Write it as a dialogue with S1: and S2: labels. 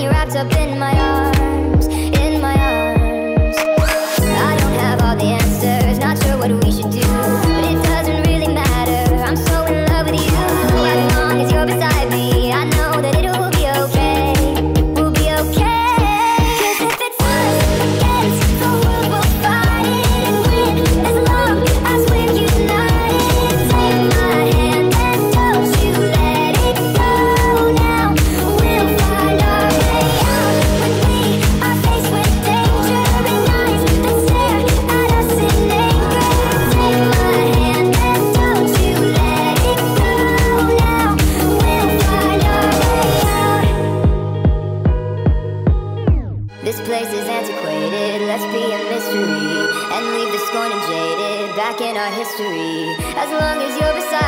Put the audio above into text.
S1: you're wrapped up in my arms. and leave the scorn and jaded back in our history. As long as you're beside